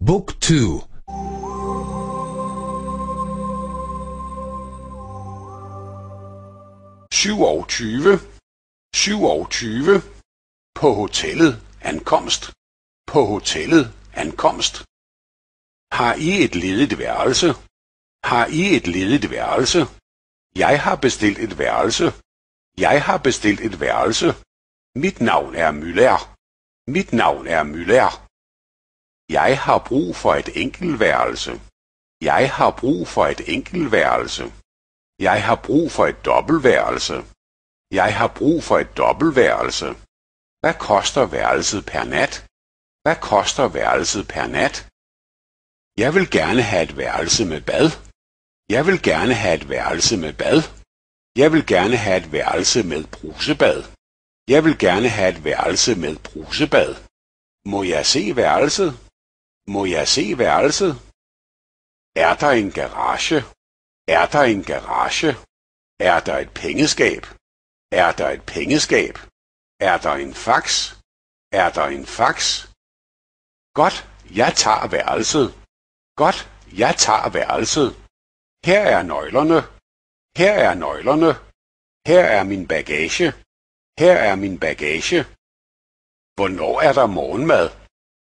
Book 2 27. 27. På hotellet ankomst. På hotellet ankomst. Har I et ledigt værelse? Har I et ledigt værelse? Jeg har bestilt et værelse. Jeg har bestilt et værelse. Mit navn er Müller. Mit navn er Müller. Jeg har brug for et enkeltværelse. Jeg har brug for et enkeltværelse. Jeg har brug for et dobbeltværelse. Jeg har brug for et dobbeltværelse. Hvad koster værelset per nat? Hvad koster værelset per nat? Jeg vil gerne have et værelse med bad. Jeg vil gerne have et værelse med bad. Jeg vil gerne have et værelse med brusebad. Jeg vil gerne have et værelse med brusebad. Må jeg se værelset? Må jeg se værelset? Er der en garage? Er der en garage? Er der et pengeskab? Er der et pengeskab? Er der en fax? Er der en fax? Godt, jeg tager værelset. Godt, jeg tager værelset. Her er nøglerne. Her er nøglerne. Her er min bagage. Her er min bagage. Hvornår er der morgenmad?